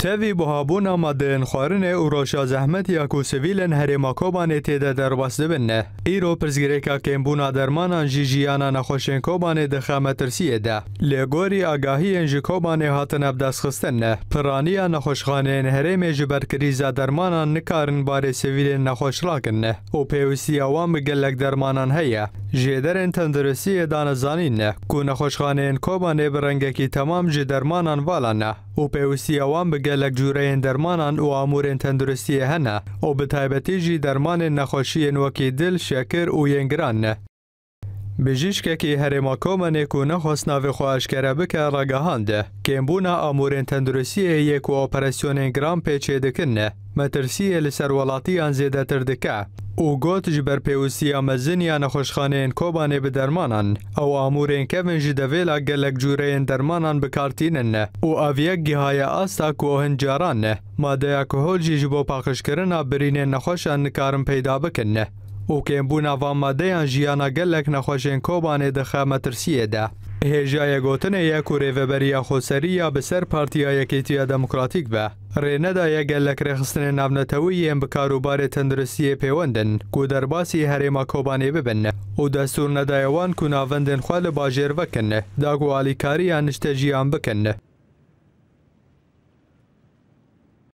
تвی به ها بنا مدن خارن شا زحمت یا کو کوسیلن هری مکو بانی دهد در بس دهنه ای رو پزگری که کم بنا درمانن جیجیانه نخوش کو بانه دخمه ده لگوری آگاهی انجی کو بانه حتی نب خسته نه پرانیا نخوش غانه هری مجبور کری زاد درمانن کارن باره نخوش لگن نه او پیوستی آوا مگلک درمانن هیه. جدر ان دان دانزانی نه کون نه خوشخانه ان کو با برنگه کی تمام جدرمانان مان والا نه او په اوسی اوام به گلک جوره ان درمان ان او امور ان تندرستی هنه او به تایبهتی جی درمان نخوشی خوشی نو کی دل شاکر او یینگران به جیشکه کی هر ماکوم نه کو نه خوش نا وی خواش کر بک را امور ان تندرستی یک اوپراسیون گرام په چید کنه مترسی ل سر ولاتی ان زیداتر yê ku operasyonên giran pêçê dikin ne. Metirsiyê li ser welatiyan zêdetir dike. û got ji ber pêwistiya meziniya nexweşxaneyên Kobanê bi dermanan ew amûrên kevin ji devêla gelek cûreyên dermanan bikartînin ne û ev yek gihaye asta ku hin caran ne madeya kuhol jî ji bo paqişkirina birînên nexweşan nikarin peyda bikin ne û kêmbûna van madeyan jiyana gelek nexweşên Kobanê dixe metirsiyê de. ریجای ګوتنیا کورې و خو سری یا بسر پارټیای کې تیاد دیموکراتیک و ریندا یا ګلک رخصت نه نابنو ته ویم بکاروباره تندرستی پیوندن کو درباشی هرې ما کو باندې وبنه او د څور نه دا یوان کو ناوندن خل با جیر